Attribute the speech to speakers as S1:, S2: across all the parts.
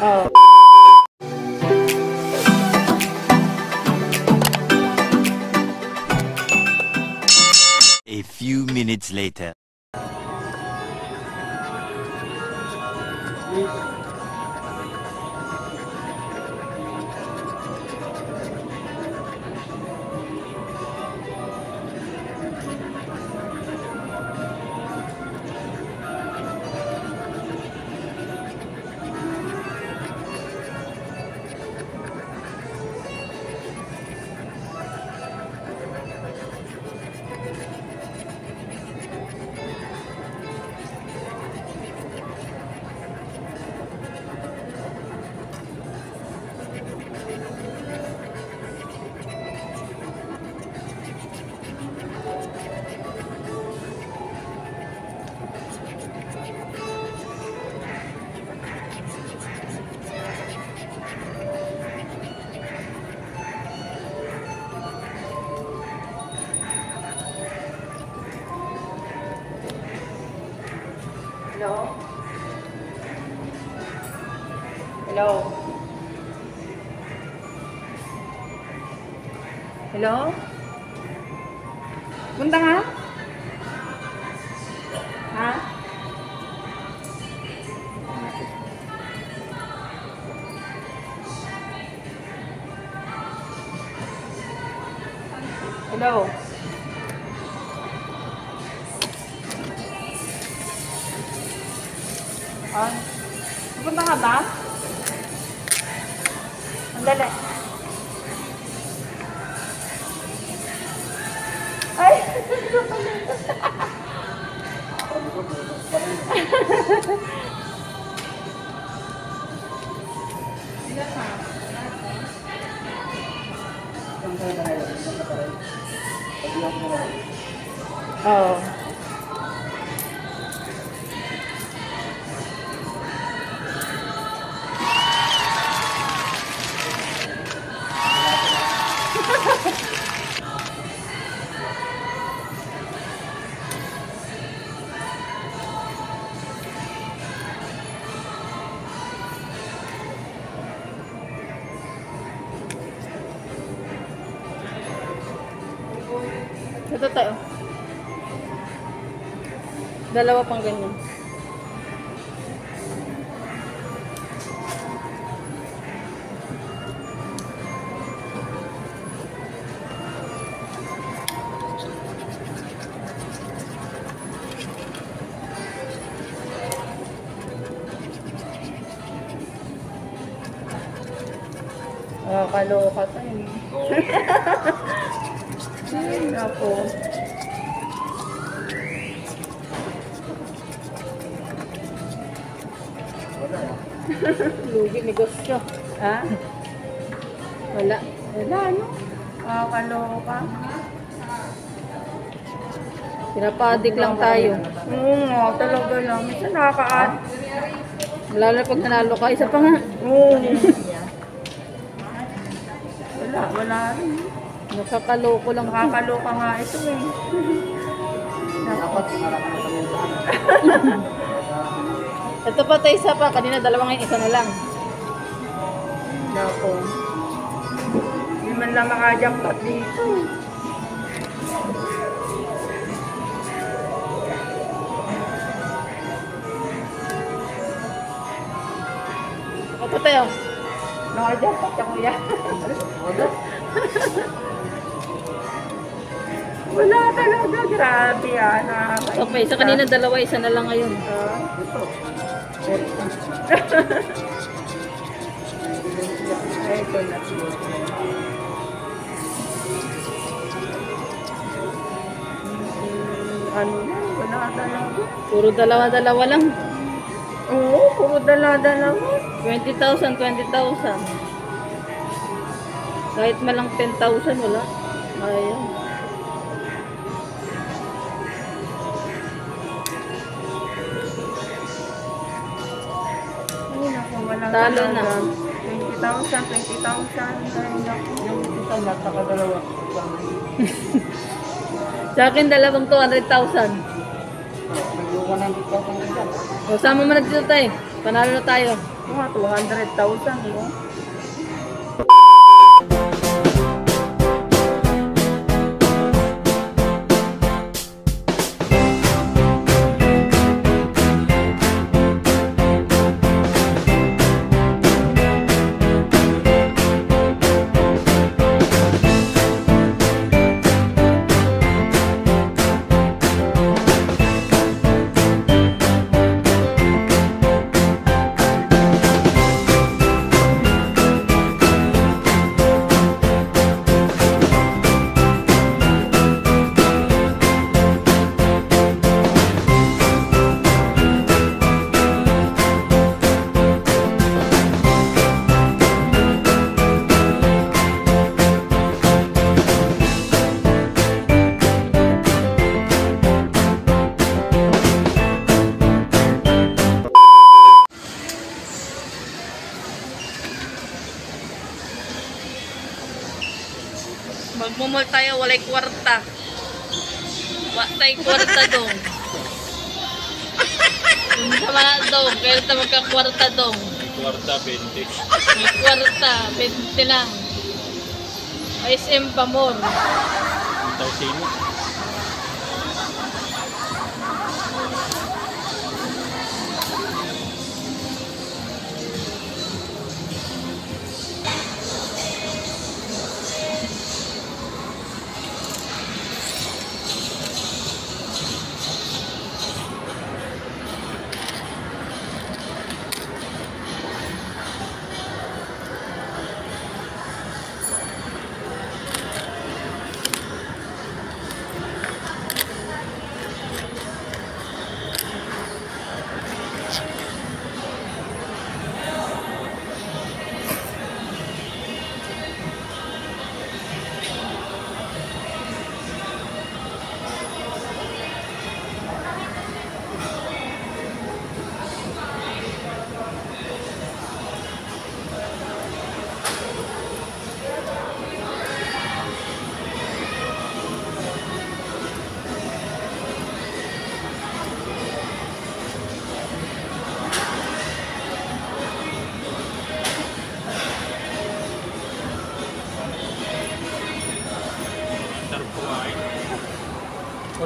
S1: Oh.
S2: A few minutes later.
S1: Hello? Punta nga? Ha? Hello? Ah, pupunta ka ba? Andali. Ay! Oo. Ito tayo. Dalawa pang ganyan. Ah, kaloka tayo. Ay, nako. Lugi negosyo. Ha? Wala. Wala, ano? Kakaloka. Pinapadik lang tayo. Oo nga, talaga lang. Minsan nakaka Lalo na pag nanalo ka, isa pa nga. Oo. wala, wala rin. Nakakaloko lang. Nakakaloka nga ito eh.
S3: Dapat ano.
S1: Ito pa tayo isa pa. Kanina dalawa ngayon, isa na lang. Nako. Hindi man lang makajackpot dito. Ito tayo. Nakajackpot ka kuya.
S3: Wala.
S1: Wala talaga. Grabe ah.
S4: So, pa, isa kanina dalawa, isa na lang ngayon.
S3: Ito.
S1: Ito na. Ano na, wala talaga.
S4: Puro dalawa-dalawa lang.
S1: Oo, puro dala-dala mo.
S4: 20,000, 20,000. Kahit malang 10,000, wala. Ayaw. Talo na.
S1: talaga. 20,000, 20,000. Ay, naku.
S3: Yung isa nasa kadalawa.
S4: Sa akin, dalawang 200,000.
S3: May 100,000 din dyan.
S4: O, sama mo na dito tayo. Panalo na tayo.
S1: Mga 200,000, di ba?
S4: Magmumul tayo, walay kwarta. Wa tayo kwarta dong. Kung sa mga dong, kaya tayo magkakwarta dong.
S5: Kwarta 20.
S4: May kwarta, 20 lang. SM Pamor.
S5: Itaw sino?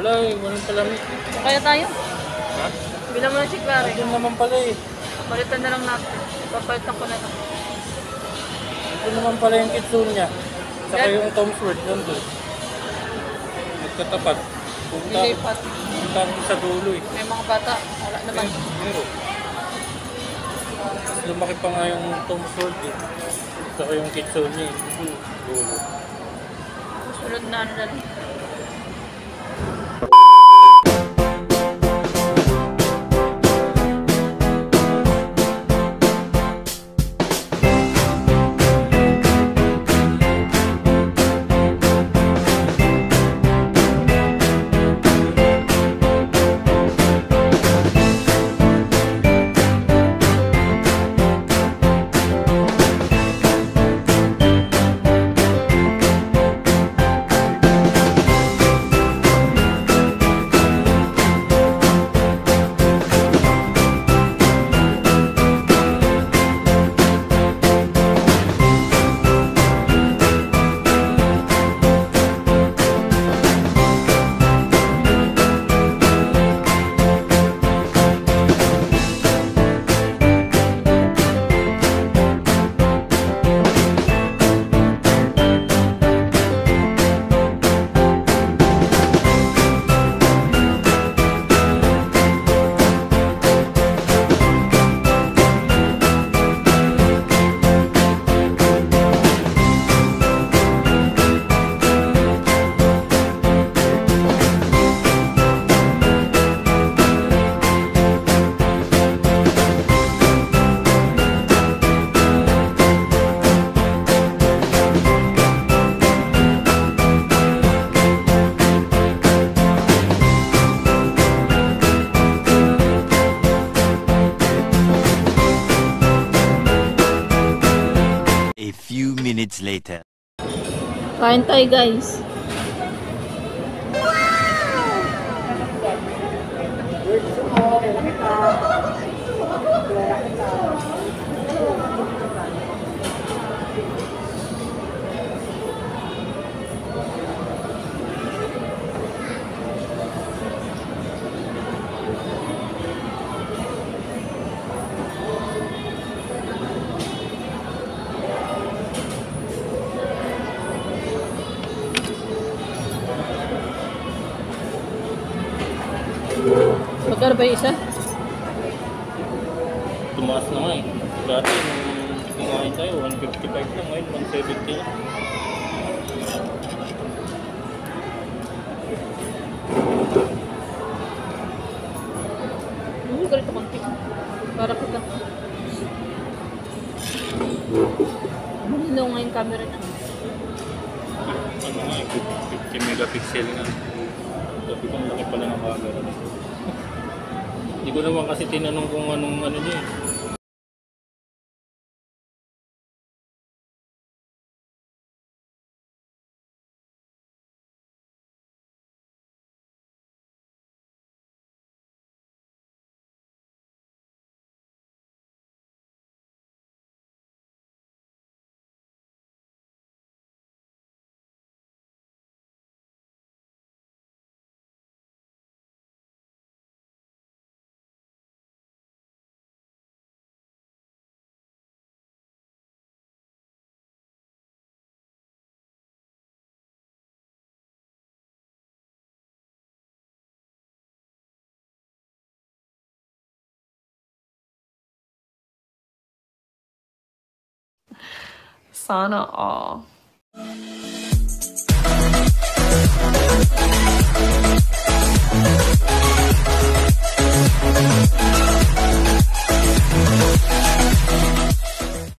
S5: Wala eh, walang palamig.
S4: Kaya tayo?
S5: Ha?
S4: Bilang mo na si Clary.
S5: Doon naman pala eh.
S4: Palitan na lang natin. Papalitan ko na lang.
S5: Doon naman pala yung kitsune niya. Saka yung Tom's Word nandun. Magkatapat. Punta,
S4: Nilipat.
S5: punta ako sa dulo eh.
S4: May mga bata. Wala naman.
S5: Meron. Mas lumaki pa nga yung Tom's Word eh. Saka yung kitsune niya eh. Dulo.
S4: Sunod na ano na lang.
S2: later.
S4: Kain tayo guys.
S1: Wow! Yung isa?
S5: Tumaas na nga eh. Dati nung kumain tayo, 155 lang. Ngayon, 170 lang.
S1: Hmm, ganito konti. Para kita. Malinaw nga yung camera na.
S5: Ano nga eh, 50 megapixel nga. Sabi ko, laki pala ng camera nito. Hindi ko naman kasi tinanong kung anong ano niya eh.
S6: Sana all.